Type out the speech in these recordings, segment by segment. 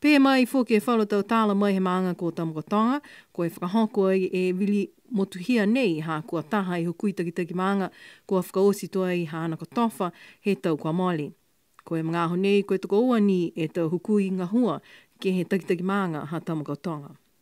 Pēhema ai fōki e wharatau tāla mai he mānga ko Tam Ka Tonga, ko e whakahaokoa ai e Wili Motuhia nei ha kua taha i hukui takitaki mānga kua whakaosito ai ha ana ka tawha he tau kua mali. Ko e mga aho nei ko e tokouani e tau hukui nga hua ke he takitaki mānga ha Tam Ka Tonga.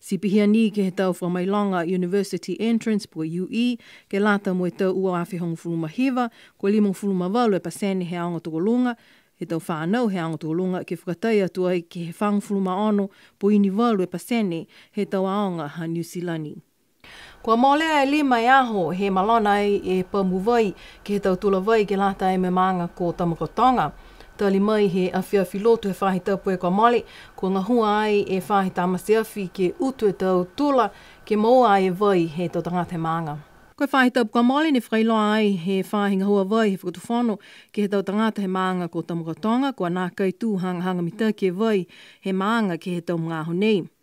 Sipihia nii ke he tau wha mai langa University entrance pue UE ke lata moe tau ua awhi hongo fulu ma hiva kua lima fulu ma walu e pasene he aonga toko longa he tau whanau he aonga toko longa ke whakatai atu ai ke he wha ngo fulu ma ono po ini walu e pasene he tau aonga ha New Sealani. Kua mōlea e Lima e Aho, he Malonai, e Paumuwai, ke he Tautulawai, ke Lata e Memanga ko Tamoko Tonga. Tali mai he awhiawhi lotu, he whahi tapu e kua male, kua ngahua ai e whahi tamati awhi, ke utu e Tautula, ke mou ai e wai, he Tautangata e Maanga. Ko he whahi tapu kua male nei whakailoa ai he whahi ngahua wai, he Whakatuwhono, ke he Tautangata e Maanga ko Tamoko Tonga, kua nākai tū hangahanga mitai ke wai, he Maanga, ke he Taumangaaho nei.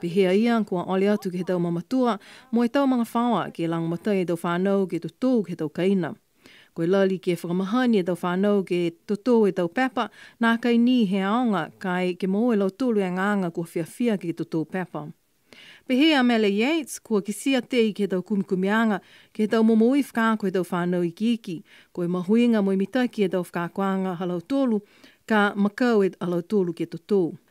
Pehea ia, kua ole atu ki he tau mamatua, mo he tau manga whaoa, ke langmata e tau whanau, ke totou ke tau kaina. Koe lali ke whakamahani e tau whanau, ke totou e tau papa, na kai ni he aonga, kai ke mou e lau tolu e nga anga kua whiawhia ki totou papa. Pehea me le Yeats, kua kisia te i ki he tau kumikumianga, ki he tau momo i whakaako e tau whanau ikiiki. Koe mahuinga mo i mita ki e tau whakaakoanga ha lau tolu, ka makau e alau tolu ke totou.